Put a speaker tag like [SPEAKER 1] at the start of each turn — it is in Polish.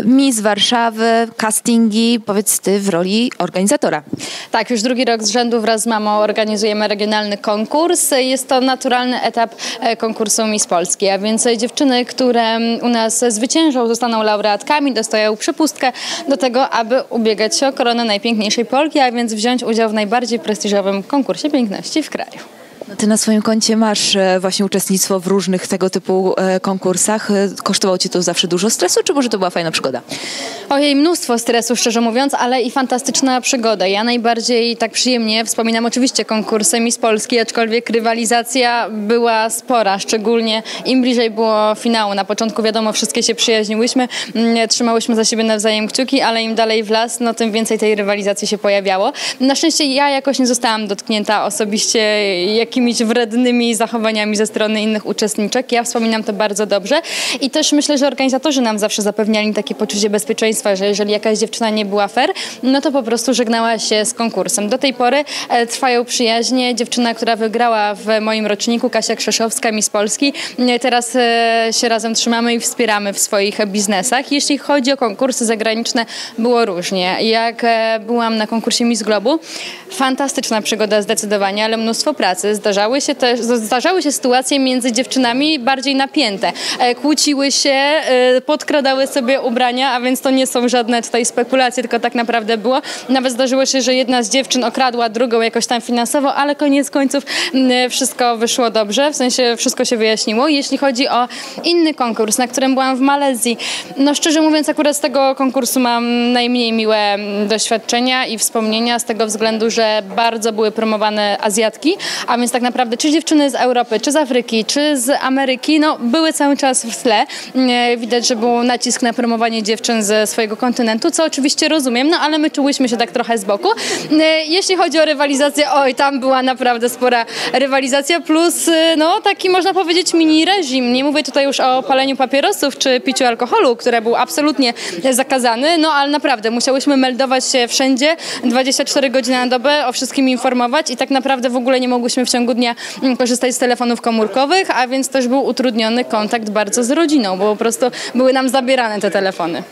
[SPEAKER 1] Miss Warszawy, castingi, powiedz ty w roli organizatora.
[SPEAKER 2] Tak, już drugi rok z rzędu wraz z mamą organizujemy regionalny konkurs. Jest to naturalny etap e, konkursu Miss Polski, a więc dziewczyny, które u nas zwyciężą, zostaną laureatkami, dostają przepustkę do tego, aby ubiegać się o koronę najpiękniejszej Polki, a więc wziąć udział w najbardziej prestiżowym konkursie piękności w kraju.
[SPEAKER 1] Ty na swoim koncie masz e, właśnie uczestnictwo w różnych tego typu e, konkursach. E, Kosztowało ci to zawsze dużo stresu, czy może to była fajna przygoda?
[SPEAKER 2] Ojej, mnóstwo stresu, szczerze mówiąc, ale i fantastyczna przygoda. Ja najbardziej tak przyjemnie wspominam oczywiście konkursy Miss Polski, aczkolwiek rywalizacja była spora, szczególnie im bliżej było finału. Na początku wiadomo, wszystkie się przyjaźniłyśmy, mm, trzymałyśmy za siebie nawzajem kciuki, ale im dalej w las, no tym więcej tej rywalizacji się pojawiało. Na szczęście ja jakoś nie zostałam dotknięta osobiście jakimiś wrednymi zachowaniami ze strony innych uczestniczek. Ja wspominam to bardzo dobrze i też myślę, że organizatorzy nam zawsze zapewniali takie poczucie bezpieczeństwa, że jeżeli jakaś dziewczyna nie była fair, no to po prostu żegnała się z konkursem. Do tej pory e, trwają przyjaźnie. Dziewczyna, która wygrała w moim roczniku, Kasia Krzeszowska, Miss Polski, e, teraz e, się razem trzymamy i wspieramy w swoich biznesach. Jeśli chodzi o konkursy zagraniczne, było różnie. Jak byłam na konkursie Miss Globu, fantastyczna przygoda zdecydowanie, ale mnóstwo pracy. Zdarzały się też, zdarzały się sytuacje między dziewczynami bardziej napięte. E, Kłóciły się, e, podkradały sobie ubrania, a więc to nie są żadne tutaj spekulacje, tylko tak naprawdę było. Nawet zdarzyło się, że jedna z dziewczyn okradła drugą jakoś tam finansowo, ale koniec końców m, wszystko wyszło dobrze, w sensie wszystko się wyjaśniło. Jeśli chodzi o inny konkurs, na którym byłam w Malezji, no szczerze mówiąc akurat z tego konkursu mam najmniej miłe doświadczenia i wspomnienia z tego względu, że bardzo były promowane Azjatki, a więc tak naprawdę czy dziewczyny z Europy, czy z Afryki, czy z Ameryki, no były cały czas w tle. Nie, Widać, że był nacisk na promowanie dziewczyn ze swojego kontynentu, co oczywiście rozumiem, no ale my czułyśmy się tak trochę z boku. E, Jeśli chodzi o rywalizację, oj, tam była naprawdę spora rywalizacja, plus e, no taki można powiedzieć mini reżim. Nie mówię tutaj już o paleniu papierosów czy piciu alkoholu, które był absolutnie zakazany, no ale naprawdę musiałyśmy meldować się wszędzie 24 godziny na dobę, o wszystkim informować i tak naprawdę w ogóle nie mogłyśmy w ciągu dnia mm, korzystać z telefonów komórkowych, a więc też był utrudniony kontakt bardzo z rodziną, bo po prostu były nam zabierane te telefony.